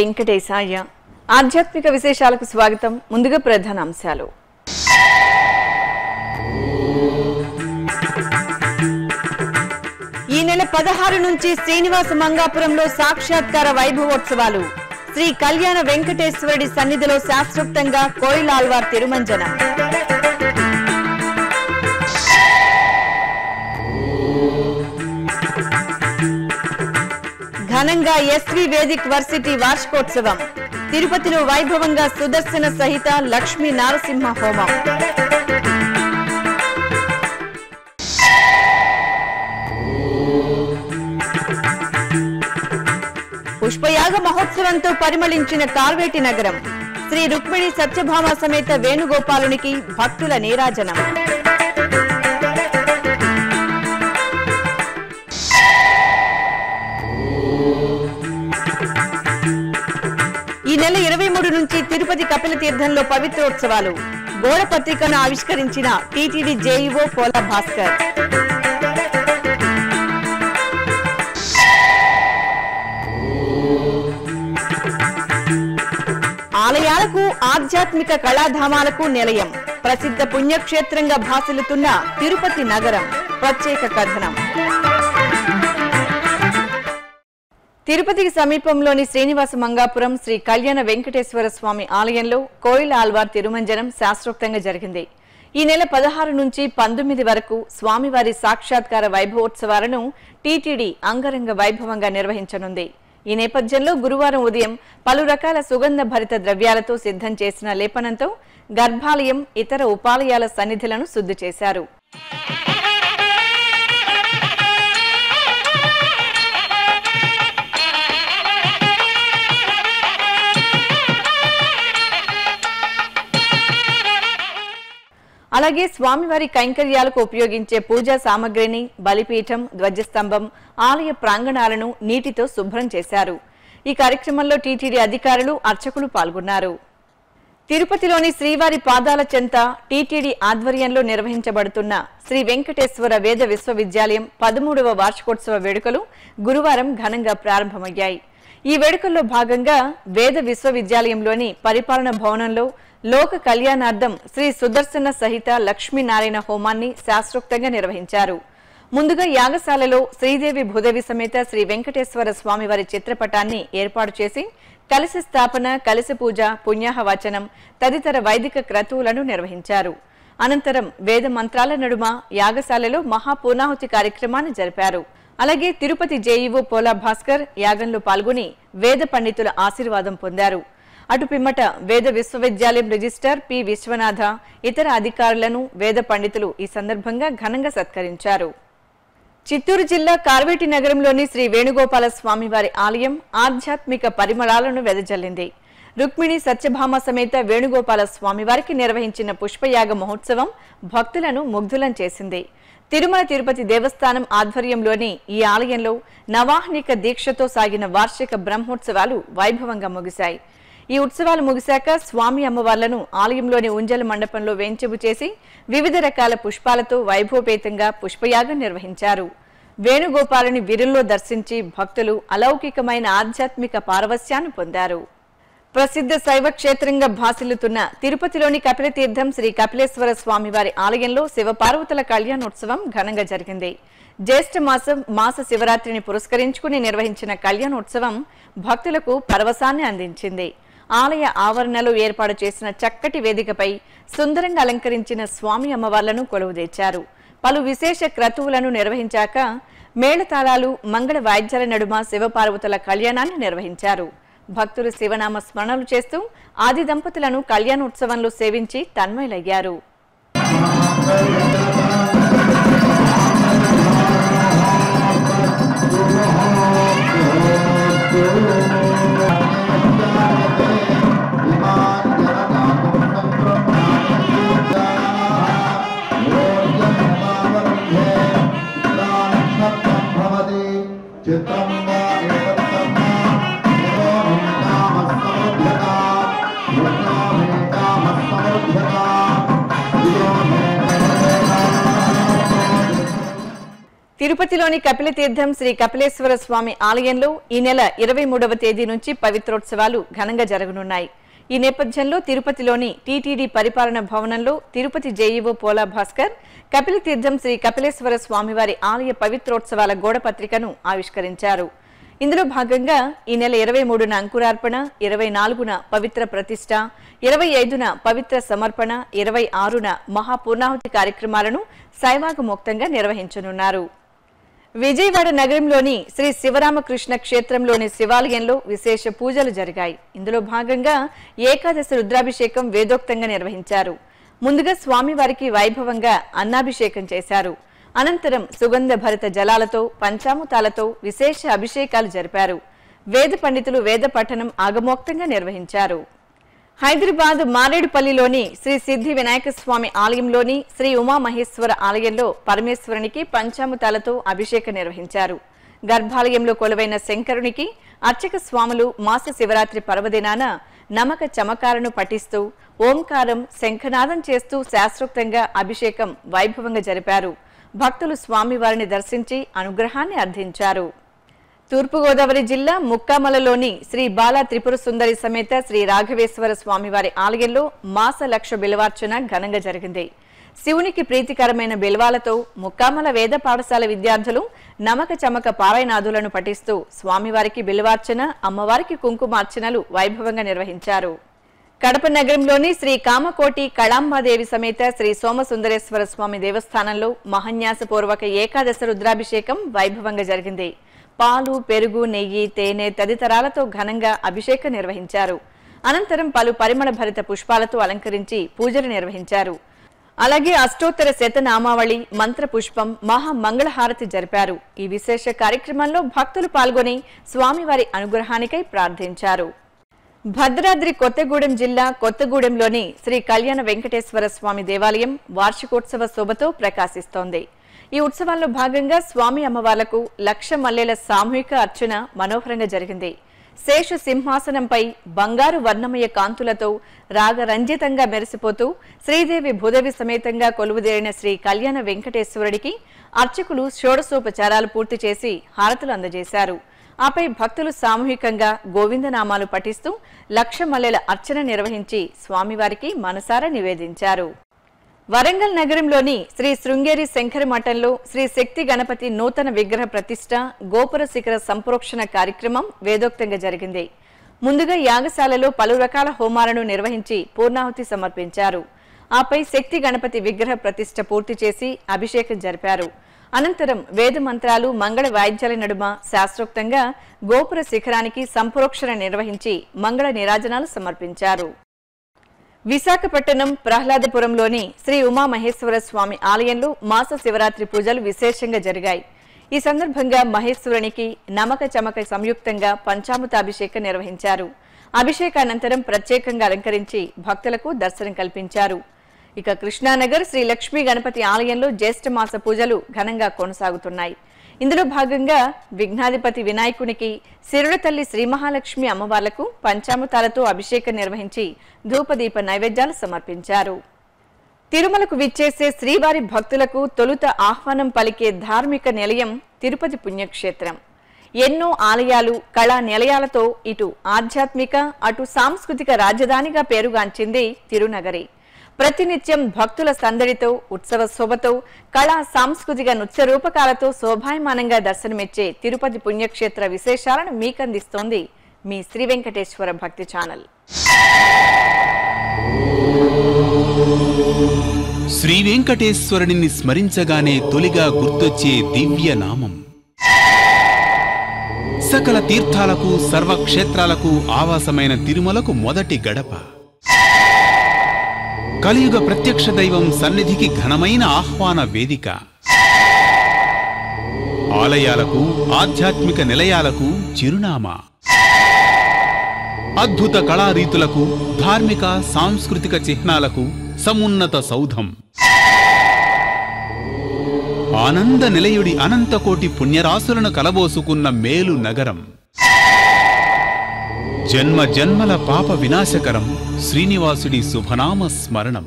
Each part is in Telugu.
వెంకటేశాయ. ఆధ్యాత్మిక విశేషాలకు స్వాగతం. ముందుగా ప్రధాన అంశాలు. ఈ నెల పదహారు నుంచి శ్రీనివాస మంగాపురంలో సాక్షాత్కార వైభవోత్సవాలు. శ్రీ కళ్యాణ వెంకటేశ్వరుడి సన్నిధిలో శాస్త్రోక్తంగా కోయిలాల్వార్ తిరుమంజనం. ఘనంగా ఎస్వి వేదిక్ వర్సిటీ వార్షికోత్సవం. తిరుపతిలో వైభవంగా సుదర్శన సహిత లక్ష్మీ నారసింహ హోమం. పుష్పయాగ మహోత్సవంతో పరిమళించిన కార్వేటి నగరం. శ్రీ రుక్మిణి సత్యభామ సమేత వేణుగోపాలునికి భక్తుల నీరాజనం. తిరుపతి కపిల తీర్థంలో పవిత్రోత్సవాలు. గోడ పత్రికను ఆవిష్కరించిన టీటీడీ జేఈఓ పోలా భాస్కర్. ఆలయాలకు ఆధ్యాత్మిక కళాధామాలకు నిలయం. ప్రసిద్ధ పుణ్యక్షేత్రంగా భాసిల్లుతున్న తిరుపతి నగరం ప్రత్యేక కథనం. తిరుపతికి సమీపంలోని శ్రీనివాస మంగాపురం శ్రీ కళ్యాణ వెంకటేశ్వర స్వామి ఆలయంలో కోయిల ఆల్వార్ తిరుమంజనం శాస్త్రోక్తంగా జరిగింది. ఈ నెల పదహారు నుంచి పంతొమ్మిది వరకు స్వామివారి సాక్షాత్కార వైభవోత్సవాలను టీటీడీ అంగరంగ వైభవంగా నిర్వహించనుంది. ఈ నేపథ్యంలో గురువారం ఉదయం పలు రకాల సుగంధ భరిత ద్రవ్యాలతో సిద్ధం చేసిన లేపనంతో గర్భాలయం ఇతర ఉపాలయాల సన్నిధులను శుద్ధి చేశారు. అలాగే స్వామివారి కైంకర్యాలకు ఉపయోగించే పూజా సామగ్రిని బలిపీఠం ధ్వజస్తంభం ఆలయ ప్రాంగణాలను నీటితో శుభ్రం చేశారు. ఈ కార్యక్రమంలో టీటీడీ అధికారులు అర్చకులు పాల్గొన్నారు. తిరుపతిలోని శ్రీవారి పాదాల చెంత టీటీడీ ఆధ్వర్యంలో నిర్వహించబడుతున్న శ్రీ వెంకటేశ్వర వేద విశ్వవిద్యాలయం పదమూడవ వార్షికోత్సవ వేడుకలు గురువారం ఘనంగా ప్రారంభమయ్యాయి. ఈ వేడుకల్లో భాగంగా వేద విశ్వవిద్యాలయంలోని పరిపాలన భవనంలో లోక కళ్యాణార్థం శ్రీ సుదర్శన సహిత లక్ష్మీనారాయణ హోమాన్ని శాస్త్రోక్తంగా నిర్వహించారు. ముందుగా యాగశాలలో శ్రీదేవి భూదేవి సమేత శ్రీ వెంకటేశ్వర స్వామివారి చిత్రపటాన్ని ఏర్పాటు చేసి కలశ స్థాపన కలశ పూజ పుణ్యాహ వచనం తదితర వైదిక క్రతువులను నిర్వహించారు. అనంతరం వేద మంత్రాల నడుమ యాగశాలలో మహాపూర్ణాహుతి కార్యక్రమాన్ని జరిపారు. అలాగే తిరుపతి జేఈఓ పోలా భాస్కర్ యాగంలో పాల్గొని వేద పండితుల ఆశీర్వాదం పొందారు. అటు పిమ్మట వేద విశ్వవిద్యాలయం రిజిస్టర్ పి విశ్వనాథ ఇతర అధికారులను వేద పండితులు ఈ సందర్భంగా ఘనంగా సత్కరించారు. చిత్తూరు జిల్లా కార్వేటి నగరంలోని శ్రీ వేణుగోపాల స్వామివారి ఆలయం ఆధ్యాత్మిక పరిమళాలను వెదజల్లింది. రుక్మిణి సత్యభామ సమేత వేణుగోపాల స్వామివారికి నిర్వహించిన పుష్పయాగ మహోత్సవం భక్తులను ముగ్ధులం చేసింది. తిరుమల తిరుపతి దేవస్థానం ఆధ్వర్యంలోని ఈ ఆలయంలో నవాహ్నిక దీక్షతో సాగిన వార్షిక బ్రహ్మోత్సవాలు వైభవంగా ముగిశాయి. ఈ ఉత్సవాలు ముగిశాక స్వామి అమ్మవార్లను ఆలయంలోని ఉంజల మండపంలో వేంచెబు చేసి వివిధ రకాల పుష్పాలతో వైభవపేతంగా పుష్పయాగం నిర్వహించారు. వేణుగోపాలని విరుల్లో దర్శించి భక్తులు అలౌకికమైన ఆధ్యాత్మిక పారవస్యాన్ని పొందారు. ప్రసిద్ధ శైవ క్షేత్రంగా భాసిల్లుతున్న తిరుపతిలోని కపిలతీర్థం శ్రీ కపిలేశ్వర స్వామివారి ఆలయంలో శివపార్వతుల కళ్యాణోత్సవం ఘనంగా జరిగింది. జ్యేష్ఠ మాసం మాస శివరాత్రిని పురస్కరించుకుని నిర్వహించిన కళ్యాణోత్సవం భక్తులకు పరవశాన్ని అందించింది. ఆలయ ఆవరణలో ఏర్పాటు చేసిన చక్కటి వేదికపై సుందరంగా అలంకరించిన స్వామి అమ్మవార్లను కొలువుదీర్చారు పలు విశేష క్రతువులను నిర్వహించాక మేళతాళాలు మంగళ వాయిద్యాల నడుమ శివపార్వతుల కళ్యాణాన్ని నిర్వహించారు. భక్తులు శివనామ స్మరణలు చేస్తూ ఆది దంపతులను కళ్యాణోత్సవంలో సేవించి తన్మయులయ్యారు. తిరుపతిలోని కపిలతీర్థం శ్రీ కపిలేశ్వర స్వామి ఆలయంలో ఈ నెల ఇరవై మూడవ తేదీ నుంచి పవిత్రోత్సవాలు ఘనంగా జరగనున్నాయి. ఈ నేపథ్యంలో తిరుపతిలోని టీటీడీ పరిపాలన భవనంలో తిరుపతి జేఈఓ పోలా భాస్కర్ కపిలతీర్థం శ్రీ కపిలేశ్వర స్వామివారి ఆలయ పవిత్రోత్సవాల గోడపత్రికను ఆవిష్కరించారు. ఇందులో భాగంగా ఈ నెల ఇరవై మూడున అంకురార్పణ ఇరవై నాలుగున పవిత్ర ప్రతిష్ట ఇరవై ఐదున పవిత్ర సమర్పణ ఇరవై ఆరున మహాపూర్ణాహుతి కార్యక్రమాలను శైవాగమోక్తంగా నిర్వహించనున్నారు. విజయవాడ నగరంలోని శ్రీ శివరామకృష్ణ క్షేత్రంలోని శివాలయంలో విశేష పూజలు జరిగాయి. ఇందులో భాగంగా ఏకాదశి రుద్రాభిషేకం వేదోక్తంగా నిర్వహించారు. ముందుగా స్వామివారికి వైభవంగా అన్నాభిషేకం చేశారు. అనంతరం సుగంధ భరిత జలాలతో పంచామృతాలతో విశేష అభిషేకాలు జరిపారు. వేద పండితులు వేద పఠనం ఆగమోక్తంగా నిర్వహించారు. హైదరాబాద్ మారేడుపల్లిలోని శ్రీ సిద్ధి వినాయక స్వామి ఆలయంలోని శ్రీ ఉమామహేశ్వర ఆలయంలో పరమేశ్వరునికి పంచామృతాలతో అభిషేకం నిర్వహించారు. గర్భాలయంలో కొలువైన శంకరునికి అర్చక స్వాములు మాస శివరాత్రి పర్వదినాన నమక చమకాలను పఠిస్తూ ఓంకారం శంఖనాదం చేస్తూ శాస్త్రోక్తంగా అభిషేకం వైభవంగా జరిపారు. భక్తులు స్వామివారిని దర్శించి అనుగ్రహాన్ని అర్థించారు తూర్పుగోదావరి జిల్లా ముక్కామలలోని శ్రీ బాలా త్రిపుర సుందరి సమేత శ్రీ రాఘవేశ్వర స్వామివారి ఆలయంలో మాస లక్ష బిలవార్చన ఘనంగా జరిగింది. శివునికి ప్రీతికరమైన బిల్వాలతో ముక్కామల వేద పాఠశాల విద్యార్థులు నమక చమక పారాయణాదులను పఠిస్తూ స్వామివారికి బిల్వార్చన అమ్మవారికి కుంకుమార్చనలు వైభవంగా నిర్వహించారు. కడప నగరంలోని శ్రీ కామకోటి కళాంబాదేవి సమేత శ్రీ సోమసుందరేశ్వర స్వామి దేవస్థానంలో మహన్యాసపూర్వక ఏకాదశ రుద్రాభిషేకం వైభవంగా జరిగింది. పాలు పెరుగు నెయ్యి తేనె తదితరాలతో ఘనంగా అభిషేకం నిర్వహించారు. అనంతరం పలు పరిమళ భరిత పుష్పాలతో అలంకరించి పూజలు నిర్వహించారు. అలాగే అష్టోత్తర శతనామావళి మంత్ర పుష్పం మహా మంగళహారతి జరిపారు. ఈ విశేష కార్యక్రమంలో భక్తులు పాల్గొని స్వామివారి అనుగ్రహానికై ప్రార్థించారు. భద్రాద్రి కొత్తగూడెం జిల్లా కొత్తగూడెంలోని శ్రీ కళ్యాణ వెంకటేశ్వర స్వామి దేవాలయం వార్షికోత్సవ శోభతో ప్రకాశిస్తోంది. ఈ ఉత్సవాల్లో భాగంగా స్వామి అమ్మవార్లకు లక్ష మల్లెల సామూహిక అర్చన మనోహరంగా జరిగింది. శేష సింహాసనంపై బంగారు వర్ణమయ కాంతులతో రాగరంజితంగా మెరిసిపోతూ శ్రీదేవి భూదేవి సమేతంగా కొలువుదేరిన శ్రీ కళ్యాణ వెంకటేశ్వరుడికి అర్చకులు షోడశోపచారాలు పూర్తి చేసి హారతులు అందజేశారు. ఆపై భక్తులు సామూహికంగా గోవిందనామాలు పఠిస్తూ లక్ష మల్లెల అర్చన నిర్వహించి స్వామివారికి మనసారా నివేదించారు. వరంగల్ నగరంలోని శ్రీ శృంగేరి శంకర మఠంలో శ్రీ శక్తి గణపతి నూతన విగ్రహ ప్రతిష్ట గోపుర శిఖర సంప్రోక్షణ కార్యక్రమం వేదోక్తంగా జరిగింది. ముందుగా యాగశాలలో పలు రకాల హోమాలను నిర్వహించి పూర్ణాహుతి సమర్పించారు. ఆపై శక్తి గణపతి విగ్రహ ప్రతిష్ట పూర్తి చేసి అభిషేకం జరిపారు. అనంతరం వేద మంత్రాలు మంగళ వాయిద్యాల నడుమ శాస్త్రోక్తంగా గోపుర శిఖరానికి సంప్రోక్షణ నిర్వహించి మంగళ నిరాజనాలు సమర్పించారు. విశాఖపట్నం ప్రహ్లాదపురంలోని శ్రీ ఉమామహేశ్వర స్వామి ఆలయంలో మాస శివరాత్రి పూజలు విశేషంగా జరిగాయి. ఈ సందర్భంగా మహేశ్వరునికి నమక చమక సంయుక్తంగా పంచామృతాభిషేకం నిర్వహించారు. అభిషేకానంతరం ప్రత్యేకంగా అలంకరించి భక్తులకు దర్శనం కల్పించారు. ఇక కృష్ణానగర్ శ్రీ లక్ష్మీ గణపతి ఆలయంలో జ్యేష్ఠ మాస పూజలు ఘనంగా కొనసాగుతున్నాయి. ఇందులో భాగంగా విఘ్నాధిపతి వినాయకునికి సిరుల తల్లి శ్రీ మహాలక్ష్మి అమ్మవార్లకు పంచామృతాలతో అభిషేకం నిర్వహించి ధూపదీప నైవేద్యాలు సమర్పించారు. తిరుమలకు విచ్చేసే శ్రీవారి భక్తులకు తొలుత ఆహ్వానం పలికే ధార్మిక నిలయం తిరుపతి పుణ్యక్షేత్రం. ఎన్నో ఆలయాలు కళా నిలయాలతో ఇటు ఆధ్యాత్మిక అటు సాంస్కృతిక రాజధానిగా పేరుగాంచింది తిరునగరి. ప్రతినిత్యం భక్తుల సందడితో ఉత్సవ శోభతో కళా సాంస్కృతిక నృత్య రూపకాలతో శోభాయమానంగా దర్శనమిచ్చే తిరుపతి పుణ్యక్షేత్ర విశేషాలను మీకందిస్తోంది మీ శ్రీ వెంకటేశ్వర భక్తి ఛానల్. శ్రీ వెంకటేశ్వరుని స్మరించగానే తొలిగా గుర్తొచ్చే దివ్య నామం. సకల తీర్థాలకు సర్వక్షేత్రాలకు ఆవాసమైన తిరుమలకు మొదటి గడప. కలియుగ ప్రత్యక్ష దైవం సన్నిధికి ఘనమైన ఆహ్వాన వేదిక. ఆలయాలకు ఆధ్యాత్మిక నిలయాలకు చిరునామా. అద్భుత కళారీతులకు ధార్మిక సాంస్కృతిక చిహ్నాలకు సమున్నత సౌధం. ఆనంద నిలయుడి అనంతకోటి పుణ్యరాశులను కలబోసుకున్న మేలు నగరం. జన్మ జన్మల పాప వినాశకరం శ్రీనివాసుడి శుభనామ స్మరణం.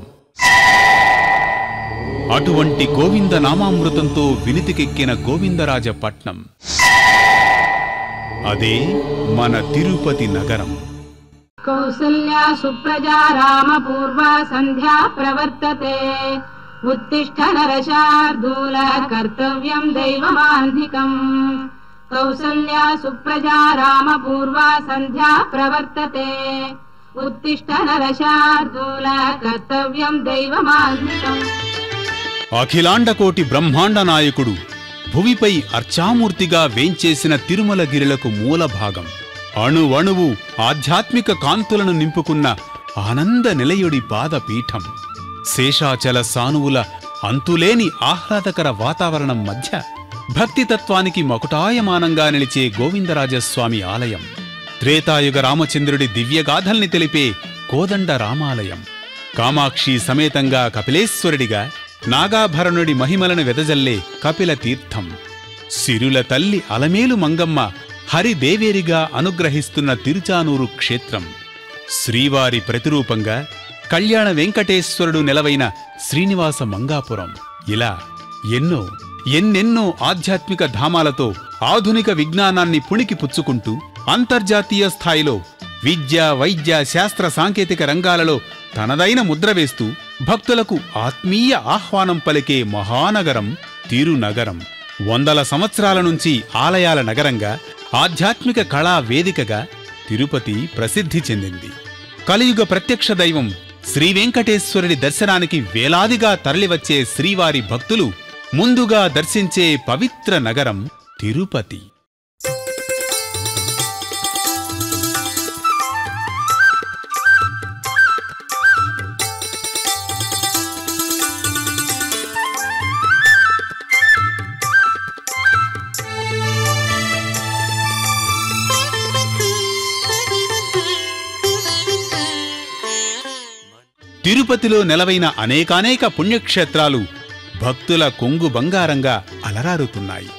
అటువంటి గోవింద నామామృతంతో వినితికెక్కిన గోవిందరాజ పట్నం. అదే మన తిరుపతి నగరం. కౌసల్యా సుప్రజా రామ పూర్వ సంధ్యా ప్రవర్తతే. ఉత్తిష్ట నరశార్దూల కర్తవ్యం దైవమాంధికం कौसल्या सुप्रजा रामपूर्वा सन्ध्या प्रवर्तते उत्तिष्ठ नरशार्दूल कर्तव्यम् दैवमान्धिकम् అఖిలాండకోటి బ్రహ్మాండ నాయకుడు భువిపై అర్చామూర్తిగా వేంచేసిన తిరుమలగిరులకు మూల భాగం అణువణువు ఆధ్యాత్మిక కాంతులను నింపుకున్న ఆనంద నిలయుడి పాదపీఠం శేషాచల సానువుల అంతులేని ఆహ్లాదకర వాతావరణం మధ్య భక్తితత్వానికి మకుటాయమానంగా నిలిచే గోవిందరాజస్వామి ఆలయం. త్రేతాయుగ రామచంద్రుడి దివ్యగాథల్ని తెలిపే కోదండ రామాలయం. కామాక్షి సమేతంగా కపిలేశ్వరుడిగా నాగాభరణుడి మహిమలను వెదజల్లే కపిల తీర్థం. సిరుల తల్లి అలమేలు మంగమ్మ హరిదేవేరిగా అనుగ్రహిస్తున్న తిరుచానూరు క్షేత్రం. శ్రీవారి ప్రతిరూపంగా కళ్యాణ వెంకటేశ్వరుడు నెలవైన శ్రీనివాస మంగాపురం. ఇలా ఎన్నో ఎన్నెన్నో ఆధ్యాత్మిక ధామాలతో ఆధునిక విజ్ఞానాన్ని పుణికి పుచ్చుకుంటూ అంతర్జాతీయ స్థాయిలో విద్య వైద్య శాస్త్ర సాంకేతిక రంగాలలో తనదైన ముద్ర వేస్తూ భక్తులకు ఆత్మీయ ఆహ్వానం పలికే మహానగరం తిరునగరం. వందల సంవత్సరాల నుంచి ఆలయాల నగరంగా ఆధ్యాత్మిక కళా వేదికగా తిరుపతి ప్రసిద్ధి చెందింది. కలియుగ ప్రత్యక్ష దైవం శ్రీవెంకటేశ్వరుడి దర్శనానికి వేలాదిగా తరలివచ్చే శ్రీవారి భక్తులు ముందుగా దర్శించే పవిత్ర నగరం తిరుపతి. తిరుపతిలో నెలవైన అనేకానేక పుణ్యక్షేత్రాలు భక్తుల కొంగు బంగారంగా అలరారుతున్నాయి.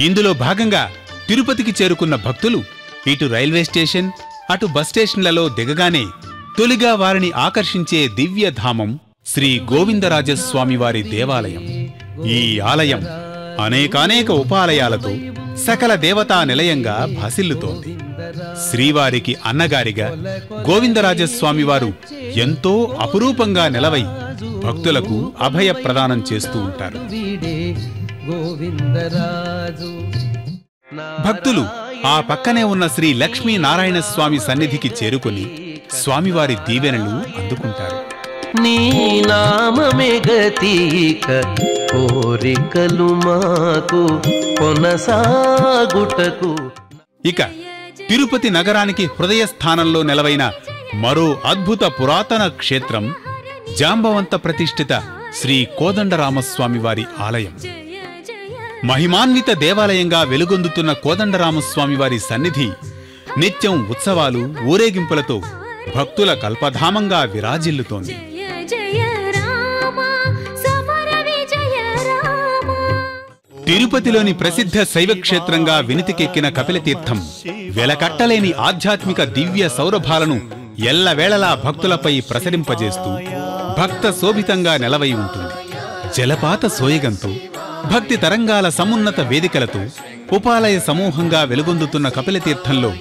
ఇందులో భాగంగా తిరుపతికి చేరుకున్న భక్తులు ఇటు రైల్వే స్టేషన్ అటు బస్ స్టేషన్లలో దిగగానే తొలిగా వారిని ఆకర్షించే దివ్యధామం శ్రీ గోవిందరాజస్వామివారి దేవాలయం. ఈ ఆలయం అనేకానేక ఉపాలయాలతో సకల దేవతా నిలయంగా భాసిల్లుతోంది. శ్రీవారికి అన్నగారిగా గోవిందరాజస్వామివారు ఎంతో అపురూపంగా నిలవై భక్తులకు అభయ ప్రదానం చేస్తూ ఉంటారు. భక్తులు ఆ పక్కనే ఉన్న శ్రీ లక్ష్మీ నారాయణ స్వామి సన్నిధికి చేరుకుని స్వామివారి దీవెనలు అందుకుంటారు. నీ నామమే గతీక కోరికలు మాకు కొనసాగుటకు. ఇక తిరుపతి నగరానికి హృదయ స్థానంలో నెలవైన మరో అద్భుత పురాతన క్షేత్రం జాంబవంత ప్రతిష్ఠిత శ్రీ కోదండరామస్వామి వారి ఆలయం. మహిమాన్విత దేవాలయంగా వెలుగొందుతున్న కోదండరామస్వామి వారి సన్నిధి నిత్యం ఉత్సవాలు ఊరేగింపులతో భక్తుల కల్పధామంగా విరాజిల్లుతోంది. తిరుపతిలోని ప్రసిద్ధ శైవ క్షేత్రంగా వినితికెక్కిన కపిలతీర్థం వెలకట్టలేని ఆధ్యాత్మిక దివ్య సౌరభాలను ఎల్లవేళలా భక్తులపై ప్రసరింపజేస్తూ భక్త శోభితంగా నెలవై ఉంటుంది. జలపాత సోయగంతో భక్తి తరంగాల సమున్నత వేదికలతో ఉపాలయ సమూహంగా వెలుగొందుతున్న కపిలతీర్థంలో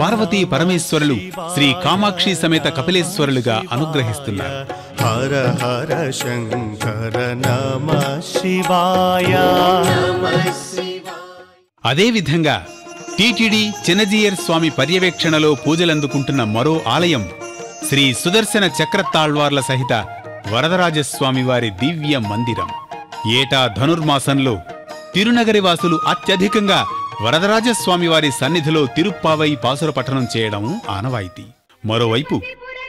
పార్వతీ పరమేశ్వరులు శ్రీ కామాక్షి సమేత కపిలేశ్వరులుగా అనుగ్రహిస్తున్నారు. హర హర శంకర నమ శివాయ. అదేవిధంగా టీటీడీ చిన్నజీయర్ స్వామి పర్యవేక్షణలో పూజలందుకుంటున్న మరో ఆలయం శ్రీ సుదర్శన చక్రతాళ్వార్ల సహిత వరదరాజస్వామివారి దివ్య మందిరం. ఏటా ధనుర్మాసంలో తిరునగరి వాసులు అత్యధికంగా వరదరాజస్వామివారి సన్నిధిలో తిరుప్పావై పాసుర పఠనం చేయడం ఆనవాయితీ. మరోవైపు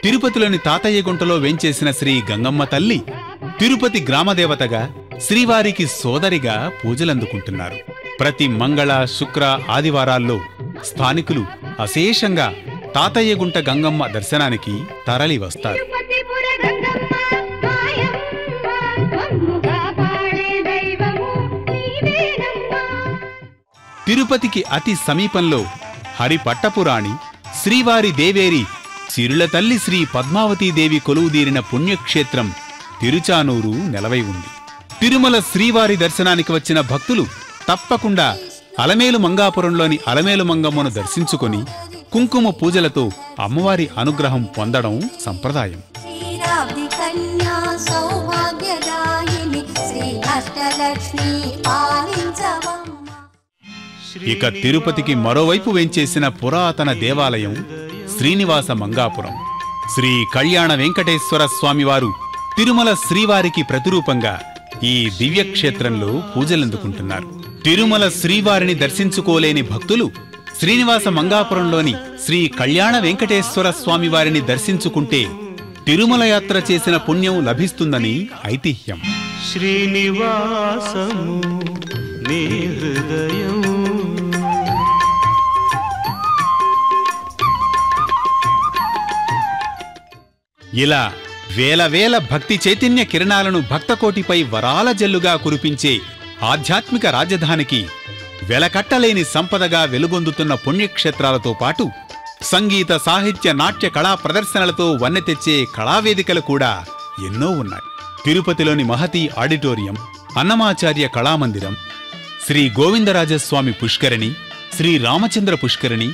తిరుపతిలోని తాతయ్య గుంటలో వెంచేసిన శ్రీ గంగమ్మ తల్లి తిరుపతి గ్రామదేవతగా శ్రీవారికి సోదరిగా పూజలందుకుంటున్నారు. ప్రతి మంగళ శుక్ర ఆదివారాల్లో స్థానికులు అశేషంగా తాతయ్యగుంట గంగమ్మ దర్శనానికి తరలి వస్తారు. తిరుపతికి అతి సమీపంలో హరిపట్టపురాణి శ్రీవారి దేవేరి చిరుల తల్లి శ్రీ పద్మావతీదేవి కొలువుదీరిన పుణ్యక్షేత్రం తిరుచానూరు నెలవై ఉంది. తిరుమల శ్రీవారి దర్శనానికి వచ్చిన భక్తులు తప్పకుండా అలమేలు మంగాపురంలోని అలమేలు మంగమ్మను దర్శించుకొని కుంకుమ పూజలతో అమ్మవారి అనుగ్రహం పొందడం సంప్రదాయం. ఇక తిరుపతికి మరోవైపు వేంచేసిన పురాతన దేవాలయం శ్రీనివాస మంగాపురం. శ్రీ కళ్యాణ వెంకటేశ్వర స్వామివారు తిరుమల శ్రీవారికి ప్రతిరూపంగా ఈ దివ్యక్షేత్రంలో పూజలందుకుంటున్నారు. తిరుమల శ్రీవారిని దర్శించుకోలేని భక్తులు శ్రీనివాస మంగాపురంలోని శ్రీ కళ్యాణ వెంకటేశ్వర స్వామివారిని దర్శించుకుంటే తిరుమల యాత్ర చేసిన పుణ్యం లభిస్తుందని ఐతిహ్యం. శ్రీనివాసము నీ హృదయం. ఇలా వేల వేల భక్తి చైతన్య కిరణాలను భక్తకోటిపై వరాల జల్లుగా కురిపించే ఆధ్యాత్మిక రాజధానికి వెలకట్టలేని సంపదగా వెలుగొందుతున్న పుణ్యక్షేత్రాలతో పాటు సంగీత సాహిత్య నాట్య కళా ప్రదర్శనలతో వన్నె తెచ్చే కళావేదికలు కూడా ఎన్నో ఉన్నాయి. తిరుపతిలోని మహతి ఆడిటోరియం అన్నమాచార్య కళామందిరం శ్రీ గోవిందరాజస్వామి పుష్కరిణి శ్రీ రామచంద్ర పుష్కరిణి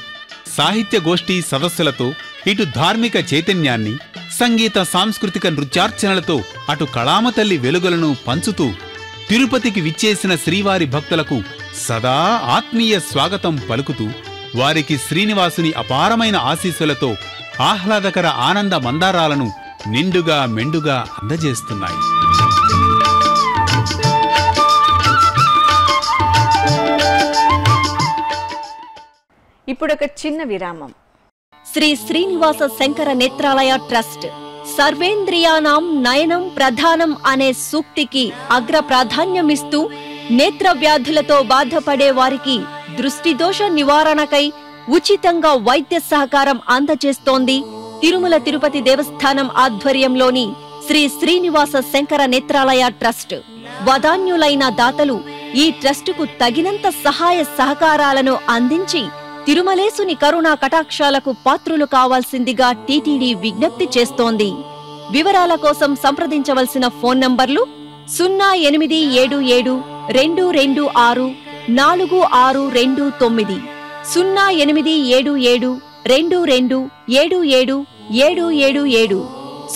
సాహిత్య గోష్ఠీ సదస్సులతో ఇటు ధార్మిక చైతన్యాన్ని సంగీత సాంస్కృతిక నృత్యార్చనలతో అటు కళామతల్లి వెలుగులను పంచుతూ తిరుపతికి విచ్చేసిన శ్రీవారి భక్తులకు సదా ఆత్మీయ స్వాగతం పలుకుతూ వారికి శ్రీనివాసుని అపారమైన ఆశీస్సులతో ఆహ్లాదకర ఆనంద మందారాలను నిండుగా మెండుగా అందజేస్తున్నాయి. ఇప్పుడొక చిన్న విరామం. శ్రీ శ్రీనివాస శంకర నేత్రాలయ ట్రస్ట్ సర్వేంద్రియానాం నయనం ప్రధానం అనే సూక్తికి అగ్ర ప్రాధాన్యమిస్తూ నేత్ర వ్యాధులతో బాధపడే వారికి దృష్టిదోష నివారణకై ఉచితంగా వైద్య సహకారం అందజేస్తోంది. తిరుమల తిరుపతి దేవస్థానం ఆధ్వర్యంలోని శ్రీ శ్రీనివాస శంకర నేత్రాలయ ట్రస్ట్. వదాన్యులైన దాతలు ఈ ట్రస్టుకు తగినంత సహాయ సహకారాలను అందించి తిరుమలేసుని కరుణా కటాక్షాలకు పాత్రులు కావాల్సిందిగా టీటీడీ విజ్ఞప్తి చేస్తోంది. వివరాల కోసం సంప్రదించవలసిన ఫోన్ నంబర్లు సున్నా ఎనిమిది ఏడు ఏడు రెండు రెండు ఆరు నాలుగు ఆరు రెండు తొమ్మిది సున్నా ఎనిమిది ఏడు ఏడు రెండు రెండు ఏడు ఏడు ఏడు ఏడు ఏడు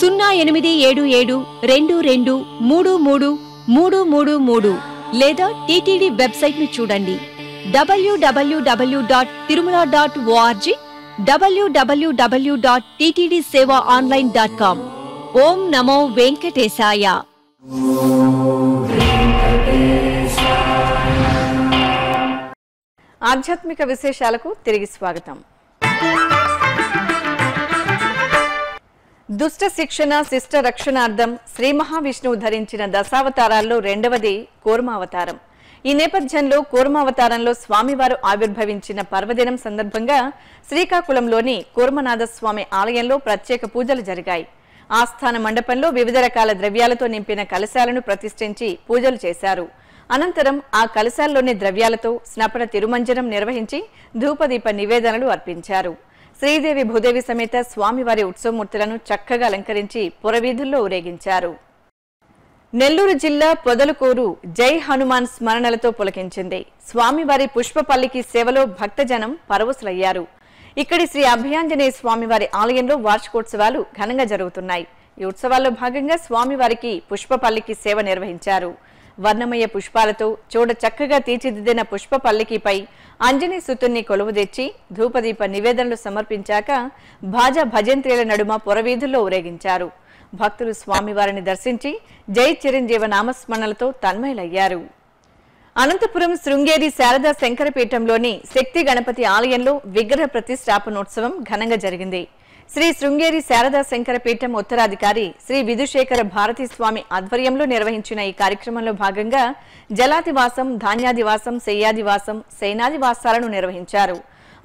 సున్నా ఎనిమిది ఏడు ఏడు రెండు రెండు మూడు మూడు మూడు మూడు మూడు లేదా టీటీడీ చూడండి. డబ్ల్యూ చూడండి WWW dot Tirumala dot ORG WWW dot TTD seva online dot com. ఓం నమో వెంకటేశాయ. ఆధ్యాత్మిక విశేషాలకు తిరిగి స్వాగతం. దుష్ట శిక్షణ శిష్ట రక్షణార్థం శ్రీ మహావిష్ణువు ధరించిన దశావతారాల్లో రెండవది కూర్మావతారం. ఈ నేపథ్యంలో కూర్మావతారంలో స్వామివారు ఆవిర్భవించిన పర్వదినం సందర్భంగా శ్రీకాకుళంలోని కూర్మనాథ స్వామి ఆలయంలో ప్రత్యేక పూజలు జరిగాయి. ఆస్థాన మండపంలో వివిధ రకాల ద్రవ్యాలతో నింపిన కలశాలను ప్రతిష్ఠించి పూజలు చేశారు. అనంతరం ఆ కలశాల్లోని ద్రవ్యాలతో స్నపన తిరుమంజనం నిర్వహించి ధూపదీప నివేదనలు అర్పించారు. శ్రీదేవి భూదేవి సమేత స్వామివారి ఉత్సవమూర్తులను చక్కగా అలంకరించి పురవీధుల్లో ఊరేగించారు. నెల్లూరు జిల్లా పొదలకూరు జై హనుమాన్ స్మరణలతో పులకించింది. స్వామివారి పుష్పపల్లికి సేవలో భక్తజనం పరవశులయ్యారు. ఇక్కడి శ్రీ అభయాంజనేయ స్వామివారి ఆలయంలో వార్షికోత్సవాలు ఘనంగా జరుగుతున్నాయి. ఈ ఉత్సవాల్లో భాగంగా స్వామివారికి పుష్పపల్లికి సేవ నిర్వహించారు. వర్ణమయ పుష్పాలతో చూడ చక్కగా తీర్చిదిద్దిన పుష్పపల్లికిపై అంజనీ కొలువు కొలువుదెచ్చి ధూపదీప నివేదనలు సమర్పించాక భాజా భజంత్రీల నడుమ పురవీధుల్లో ఊరేగించారు. భక్తులు స్వామివారిని దర్శించి జై చిరంజీవ నామస్మరణలతో తన్మయులయ్యారు. అనంతపురం శృంగేరి శారదా శంకరపీఠంలోని శక్తి గణపతి ఆలయంలో విగ్రహ ప్రతిష్టాపనోత్సవం ఘనంగా జరిగింది. శ్రీ శృంగేరి శారదా శంకరపీఠం ఉత్తరాధికారి శ్రీ విధుశేఖర భారతీ స్వామి ఆధ్వర్యంలో నిర్వహించిన ఈ కార్యక్రమంలో భాగంగా జలాదివాసం ధాన్యాదివాసం శయ్యాదివాసం సేనాదివాసాలను నిర్వహించారు.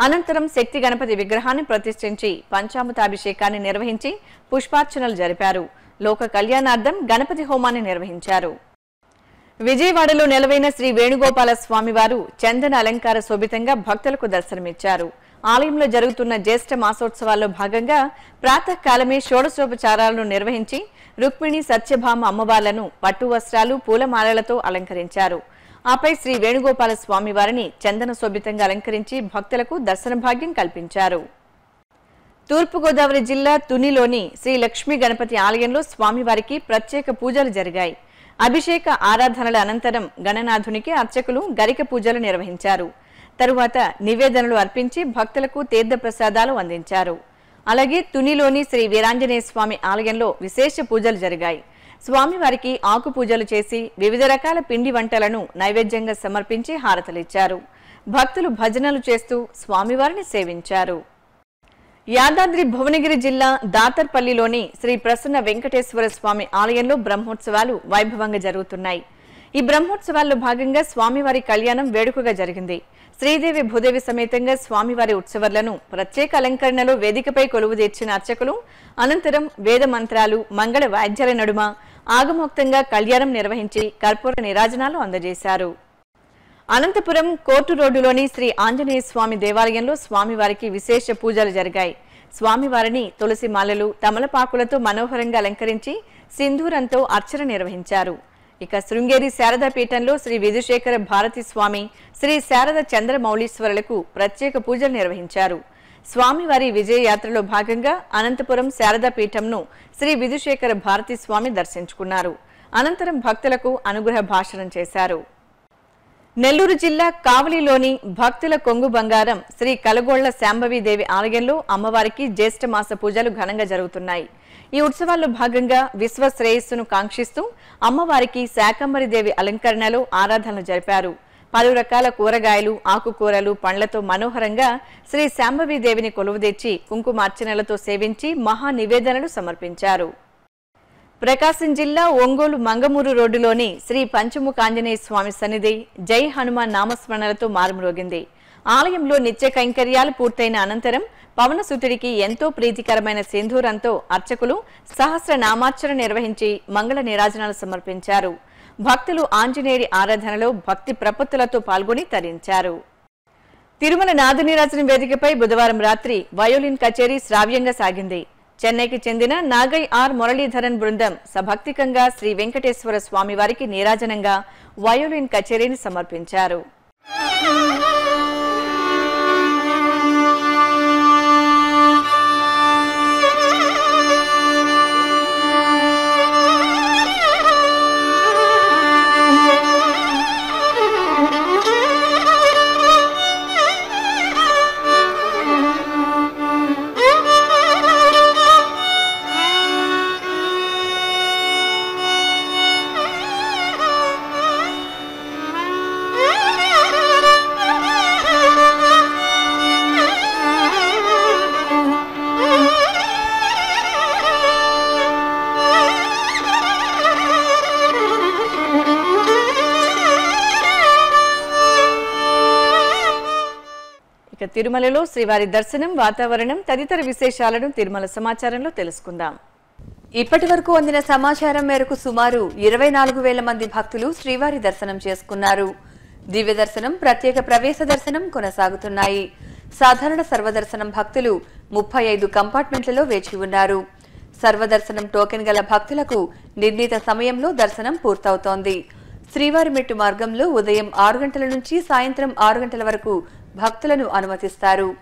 అనంతరం శక్తి గణపతి విగ్రహాన్ని ప్రతిష్ఠించి పంచామృతాభిషేకాన్ని నిర్వహించి పుష్పార్చనలు జరిపారు. లోక కళ్యాణార్థం గణపతి హోమాన్ని నిర్వహించారు. విజయవాడలో నెలవైన శ్రీ వేణుగోపాల స్వామివారు చందన అలంకార శోభితంగా భక్తులకు దర్శనమిచ్చారు. ఆలయంలో జరుగుతున్న జ్యేష్ఠ మాసోత్సవాల్లో భాగంగా ప్రాతకాలమే షోడశోపచారాలను నిర్వహించి రుక్మిణి సత్యభామ అమ్మవార్లను పట్టు వస్త్రాలు పూలమాలలతో అలంకరించారు. ఆపై శ్రీ వేణుగోపాల స్వామి వారిని చందన శోభితంగా అలంకరించి భక్తులకు దర్శన భాగ్యం కల్పించారు. తూర్పుగోదావరి జిల్లా తునిలోని శ్రీ లక్ష్మీ గణపతి ఆలయంలో స్వామివారికి ప్రత్యేక పూజలు జరిగాయి. అభిషేక ఆరాధనల అనంతరం గణనాథునికి అర్చకులు గరిక పూజలు నిర్వహించారు. తరువాత నివేదనలు అర్పించి భక్తులకు తీర్థ ప్రసాదాలు అందించారు. అలాగే తునిలోని శ్రీ వీరాంజనేయ స్వామి ఆలయంలో విశేష పూజలు జరిగాయి. స్వామివారికి ఆకు పూజలు చేసి వివిధ రకాల పిండి వంటలను నైవేద్యంగా సమర్పించి హారతలిచ్చారు. భక్తులు భజనలు చేస్తూ స్వామివారిని సేవించారు. యాదాద్రి భువనగిరి జిల్లా దాతర్పల్లిలోని శ్రీ ప్రసన్న వెంకటేశ్వర స్వామి ఆలయంలో బ్రహ్మోత్సవాలు వైభవంగా జరుగుతున్నాయి. ఈ బ్రహ్మోత్సవాల్లో భాగంగా స్వామివారి కళ్యాణం వేడుకగా జరిగింది. శ్రీదేవి భూదేవి సమేతంగా స్వామివారి ఉత్సవాలను ప్రత్యేక అలంకరణలో వేదికపై కొలువు తీర్చిన అర్చకులు అనంతరం వేద మంత్రాలు మంగళ వాద్యాల నడుమ ఆగమోక్తంగా కళ్యాణం నిర్వహించి కర్పూర నిరాజనాలు అందజేశారు. అనంతపురం కోర్టు రోడ్డులోని శ్రీ ఆంజనేయ స్వామి దేవాలయంలో స్వామివారికి విశేష పూజలు జరిగాయి. స్వామివారిని తులసి మాలలు తమలపాకులతో మనోహరంగా అలంకరించి సింధూరంతో అర్చన నిర్వహించారు. ఇక శృంగేరి శారదా పీఠంలో శ్రీ విధుశేఖర భారతి స్వామి శ్రీ శారద చంద్రమౌళీశ్వరులకు ప్రత్యేక పూజలు నిర్వహించారు. స్వామివారి విజయయాత్రలో భాగంగా అనంతపురం శారదా పీఠంను శ్రీ విధుశేఖర భారతి స్వామి దర్శించుకున్నారు. అనంతరం భక్తులకు అనుగ్రహ భాషణం చేశారు. నెల్లూరు జిల్లా కావలిలోని భక్తుల కొంగు బంగారం శ్రీ కలగోళ్ళ శాంభవీదేవి ఆలయంలో అమ్మవారికి జ్యేష్ఠమాస పూజలు ఘనంగా జరుగుతున్నాయి. ఈ ఉత్సవాల్లో భాగంగా విశ్వ శ్రేయస్సును కాంక్షిస్తూ అమ్మవారికి శాకంబరిదేవి అలంకరణలో ఆరాధనలు జరిపారు. పలు రకాల కూరగాయలు ఆకుకూరలు పండ్లతో మనోహరంగా శ్రీ శాంభవీదేవిని కొలువుదీర్చి కుంకుమార్చనలతో సేవించి మహా నివేదనలు సమర్పించారు. ప్రకాశం జిల్లా ఒంగోలు మంగమూరు రోడ్డులోని శ్రీ పంచముఖాంజనేయ స్వామి సన్నిధి జై హనుమాన్ నామస్మరణలతో మారుమ్రోగింది. ఆలయంలో నిత్య కైంకర్యాలు పూర్తయిన అనంతరం పవనసుతుడికి ఎంతో ప్రీతికరమైన సింధూరంతో అర్చకులు సహస్ర నామార్చన నిర్వహించి మంగళ నిరాజనాలు సమర్పించారు. భక్తులు ఆంజనేయుడి ఆరాధనలో భక్తి ప్రపత్తులతో పాల్గొని తరించారు. తిరుమల నాదనీరాజన వేదికపై బుధవారం రాత్రి వయోలిన్ కచేరీ శ్రావ్యంగా సాగింది. చెన్నైకి చెందిన నాగై ఆర్ మురళీధరన్ బృందం సభక్తికంగా శ్రీ వెంకటేశ్వర స్వామివారికి నీరాజనంగా వయోలిన్ కచేరీని సమర్పించారు. తిరుమలలో శ్రీవారి దర్శనం వాతావరణం తదితర విశేషాలను తిరుమల సమాచారంలో తెలుసుకుందాం. ఇప్పటి వరకు అందిన సమాచారం మేరకు సుమారు ఇరవై నాలుగు వేల మంది భక్తులు శ్రీవారి దర్శనం చేసుకున్నారు. దివ్య దర్శనం ప్రత్యేక ప్రవేశ దర్శనం కొనసాగుతున్నాయి. సాధారణ సర్వదర్శనం భక్తులు ముప్పై ఐదు కంపార్ట్మెంట్లలో వేచి ఉన్నారు. సర్వదర్శనం టోకెన్ గల భక్తులకు నిర్ణీత సమయంలో దర్శనం పూర్తవుతోంది. శ్రీవారి మెట్టు మార్గంలో ఉదయం ఆరు గంటల నుంచి సాయంత్రం ఆరు గంటల వరకు భక్తులను అనుమతిస్తారు.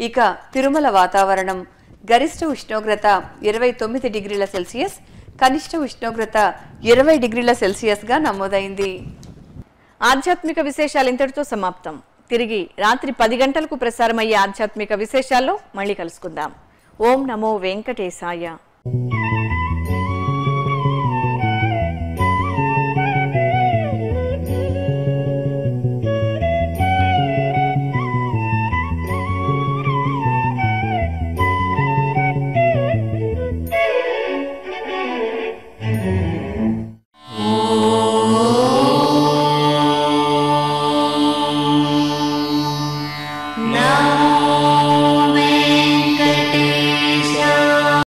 ఇక తిరుమల వాతావరణం. గరిష్ట ఉష్ణోగ్రత ఇరవై తొమ్మిది డిగ్రీల సెల్సియస్ కనిష్ట ఉష్ణోగ్రత ఇరవై డిగ్రీల సెల్సియస్గా నమోదైంది. ఆధ్యాత్మిక విశేషాలు ఇంతటితో సమాప్తం. తిరిగి రాత్రి పది గంటలకు ప్రసారమయ్యే ఆధ్యాత్మిక విశేషాల్లో మళ్ళీ కలుసుకుందాం. ఓం నమో వెంకటేశాయ.